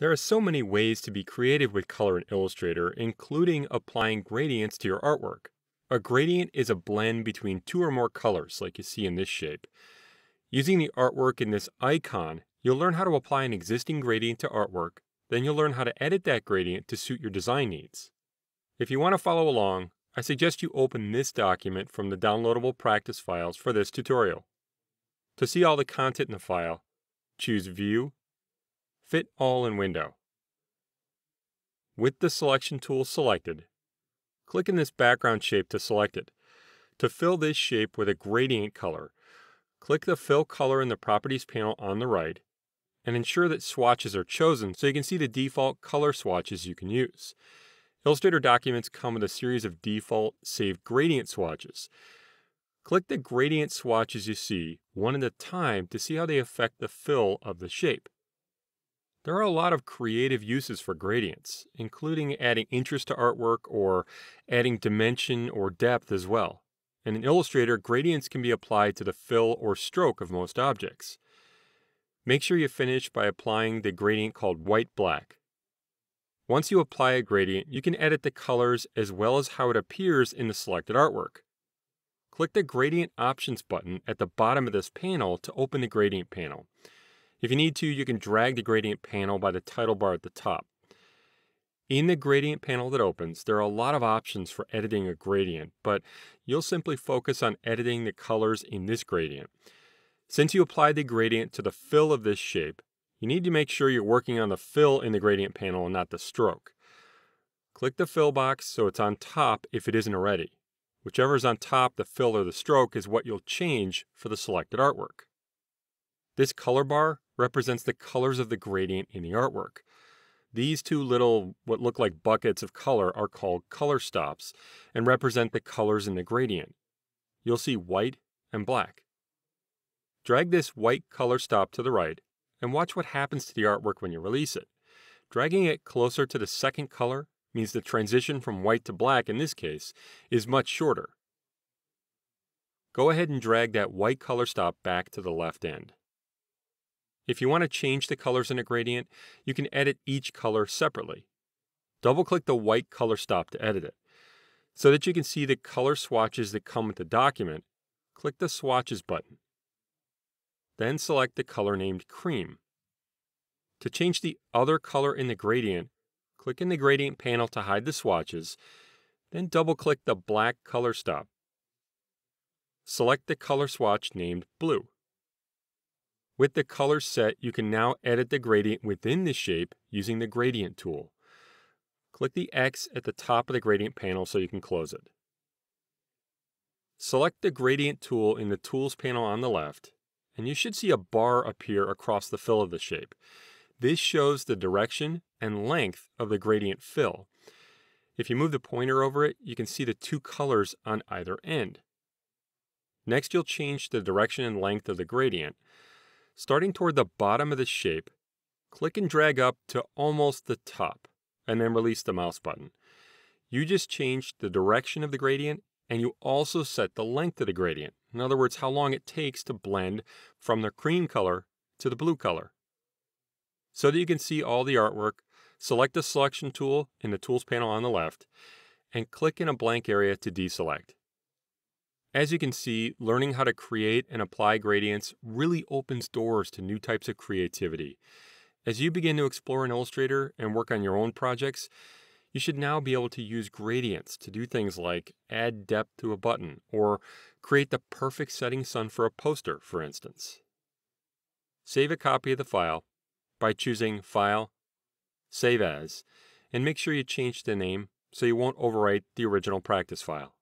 There are so many ways to be creative with color in Illustrator, including applying gradients to your artwork. A gradient is a blend between two or more colors, like you see in this shape. Using the artwork in this icon, you'll learn how to apply an existing gradient to artwork, then you'll learn how to edit that gradient to suit your design needs. If you want to follow along, I suggest you open this document from the downloadable practice files for this tutorial. To see all the content in the file, choose View, Fit All in Window. With the selection tool selected, click in this background shape to select it. To fill this shape with a gradient color, click the Fill Color in the Properties panel on the right, and ensure that swatches are chosen so you can see the default color swatches you can use. Illustrator documents come with a series of default saved gradient swatches. Click the gradient swatches you see, one at a time, to see how they affect the fill of the shape. There are a lot of creative uses for gradients, including adding interest to artwork or adding dimension or depth as well. And in Illustrator, gradients can be applied to the fill or stroke of most objects. Make sure you finish by applying the gradient called white-black. Once you apply a gradient, you can edit the colors as well as how it appears in the selected artwork. Click the Gradient Options button at the bottom of this panel to open the Gradient panel. If you need to, you can drag the gradient panel by the title bar at the top. In the gradient panel that opens, there are a lot of options for editing a gradient, but you'll simply focus on editing the colors in this gradient. Since you applied the gradient to the fill of this shape, you need to make sure you're working on the fill in the gradient panel and not the stroke. Click the fill box so it's on top if it isn't already. Whichever is on top, the fill or the stroke, is what you'll change for the selected artwork. This color bar represents the colors of the gradient in the artwork. These two little, what look like buckets of color, are called color stops and represent the colors in the gradient. You'll see white and black. Drag this white color stop to the right and watch what happens to the artwork when you release it. Dragging it closer to the second color means the transition from white to black, in this case, is much shorter. Go ahead and drag that white color stop back to the left end. If you want to change the colors in a gradient, you can edit each color separately. Double-click the white color stop to edit it. So that you can see the color swatches that come with the document, click the Swatches button. Then select the color named Cream. To change the other color in the gradient, click in the Gradient panel to hide the swatches, then double-click the black color stop. Select the color swatch named Blue. With the color set, you can now edit the gradient within the shape using the Gradient tool. Click the X at the top of the Gradient panel so you can close it. Select the Gradient tool in the Tools panel on the left, and you should see a bar appear across the fill of the shape. This shows the direction and length of the gradient fill. If you move the pointer over it, you can see the two colors on either end. Next, you'll change the direction and length of the gradient. Starting toward the bottom of the shape, click and drag up to almost the top, and then release the mouse button. You just changed the direction of the gradient, and you also set the length of the gradient. In other words, how long it takes to blend from the cream color to the blue color. So that you can see all the artwork, select the selection tool in the Tools panel on the left, and click in a blank area to deselect. As you can see, learning how to create and apply gradients really opens doors to new types of creativity. As you begin to explore in Illustrator and work on your own projects, you should now be able to use gradients to do things like add depth to a button or create the perfect setting sun for a poster, for instance. Save a copy of the file by choosing File, Save As, and make sure you change the name so you won't overwrite the original practice file.